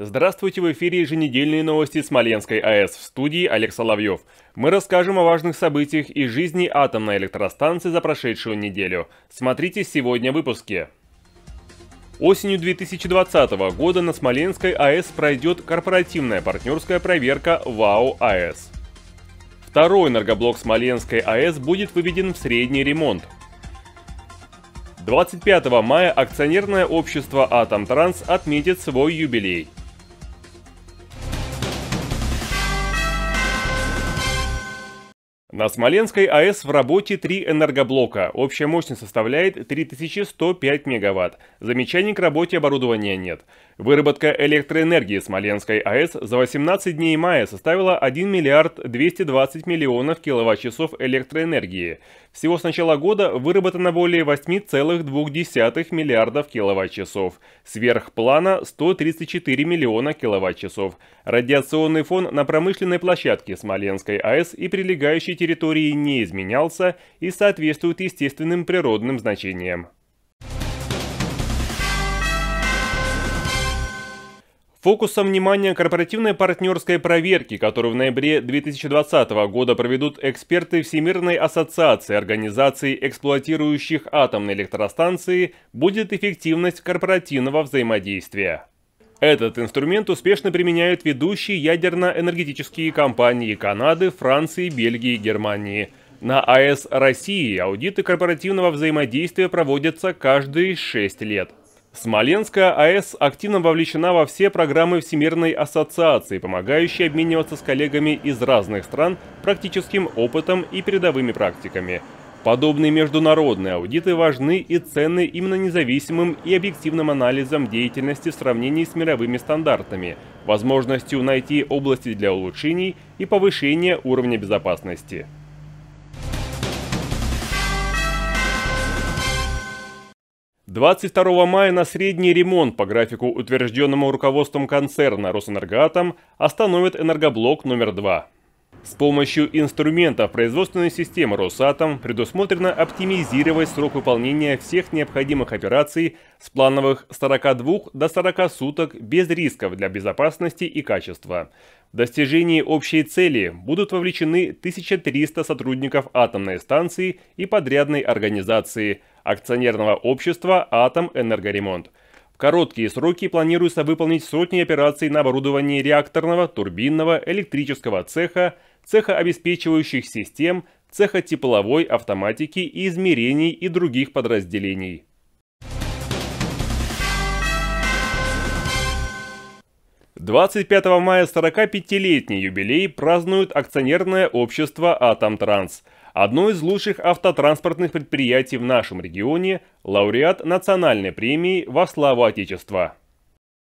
Здравствуйте, в эфире еженедельные новости Смоленской АЭС. В студии Олег Соловьев. Мы расскажем о важных событиях из жизни атомной электростанции за прошедшую неделю. Смотрите сегодня в выпуске. Осенью 2020 года на Смоленской АЭС пройдет корпоративная партнерская проверка ВАО АЭС. Второй энергоблок Смоленской АЭС будет выведен в средний ремонт. 25 мая акционерное общество «Атомтранс» отметит свой юбилей – На Смоленской АЭС в работе три энергоблока. Общая мощность составляет 3105 мегаватт. Замечаний к работе оборудования нет. Выработка электроэнергии Смоленской АЭС за 18 дней мая составила 1 миллиард 220 миллионов киловатт-часов электроэнергии. Всего с начала года выработано более 8,2 миллиардов киловатт-часов. Сверх плана 134 миллиона киловатт-часов. Радиационный фон на промышленной площадке Смоленской АЭС и прилегающей территории не изменялся и соответствует естественным природным значениям. Фокусом внимания корпоративной партнерской проверки, которую в ноябре 2020 года проведут эксперты Всемирной ассоциации организаций, эксплуатирующих атомные электростанции, будет эффективность корпоративного взаимодействия. Этот инструмент успешно применяют ведущие ядерно-энергетические компании Канады, Франции, Бельгии Германии. На АЭС России аудиты корпоративного взаимодействия проводятся каждые 6 лет. Смоленская АЭС активно вовлечена во все программы Всемирной ассоциации, помогающие обмениваться с коллегами из разных стран практическим опытом и передовыми практиками. Подобные международные аудиты важны и ценны именно независимым и объективным анализом деятельности в сравнении с мировыми стандартами, возможностью найти области для улучшений и повышения уровня безопасности. 22 мая на средний ремонт по графику, утвержденному руководством концерна «Росэнергоатом», остановит энергоблок номер 2. С помощью инструментов производственной системы «Росатом» предусмотрено оптимизировать срок выполнения всех необходимых операций с плановых 42 до 40 суток без рисков для безопасности и качества. В достижении общей цели будут вовлечены 1300 сотрудников атомной станции и подрядной организации, акционерного общества «Атом Энергоремонт». Короткие сроки планируется выполнить сотни операций на оборудовании реакторного, турбинного, электрического цеха, цеха обеспечивающих систем, цеха тепловой автоматики и измерений и других подразделений. Двадцать пятого мая 45-летний юбилей празднует акционерное общество «Атомтранс», Одно из лучших автотранспортных предприятий в нашем регионе – лауреат национальной премии «Во славу Отечества».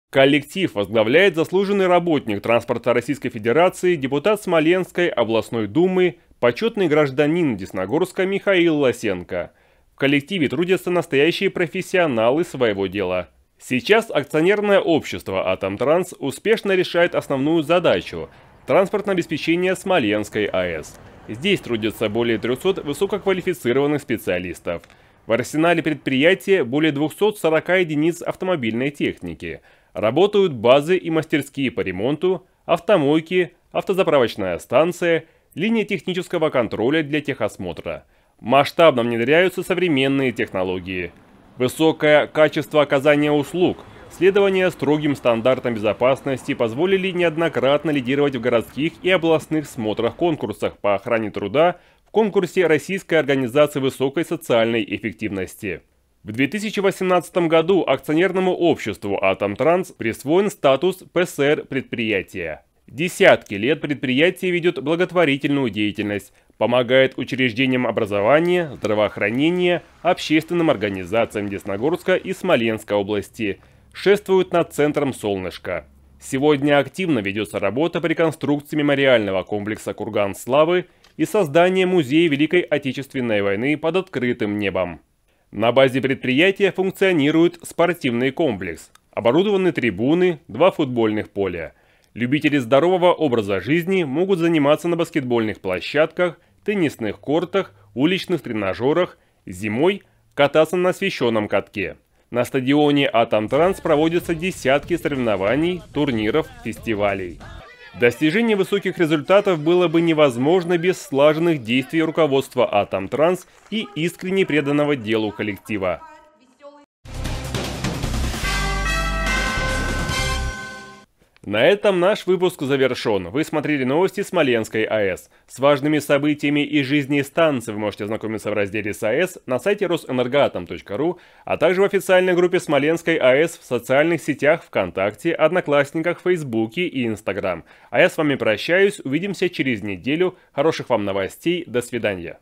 Коллектив возглавляет заслуженный работник транспорта Российской Федерации, депутат Смоленской областной думы, почетный гражданин Десногорска Михаил Лосенко. В коллективе трудятся настоящие профессионалы своего дела. Сейчас акционерное общество «Атомтранс» успешно решает основную задачу – транспортное обеспечение Смоленской АЭС – Здесь трудятся более 300 высококвалифицированных специалистов. В арсенале предприятия более 240 единиц автомобильной техники. Работают базы и мастерские по ремонту, автомойки, автозаправочная станция, линия технического контроля для техосмотра. Масштабно внедряются современные технологии. Высокое качество оказания услуг – Следование строгим стандартам безопасности позволили неоднократно лидировать в городских и областных смотрах-конкурсах по охране труда в конкурсе Российской организации высокой социальной эффективности. В 2018 году акционерному обществу «Атомтранс» присвоен статус ПСР предприятия. Десятки лет предприятие ведет благотворительную деятельность, помогает учреждениям образования, здравоохранения, общественным организациям Десногорска и Смоленской области – шествуют над центром солнышка. Сегодня активно ведется работа по реконструкции мемориального комплекса «Курган славы» и создание музея Великой Отечественной войны под открытым небом. На базе предприятия функционирует спортивный комплекс, оборудованы трибуны, два футбольных поля. Любители здорового образа жизни могут заниматься на баскетбольных площадках, теннисных кортах, уличных тренажерах, зимой кататься на освещенном катке. На стадионе «Атомтранс» проводятся десятки соревнований, турниров, фестивалей. Достижение высоких результатов было бы невозможно без слаженных действий руководства «Атомтранс» и искренне преданного делу коллектива. На этом наш выпуск завершен. Вы смотрели новости Смоленской АЭС. С важными событиями и жизни станции вы можете ознакомиться в разделе САЭС на сайте росэнергоатом.ру, а также в официальной группе Смоленской АЭС в социальных сетях ВКонтакте, Одноклассниках, Фейсбуке и Инстаграм. А я с вами прощаюсь, увидимся через неделю. Хороших вам новостей, до свидания.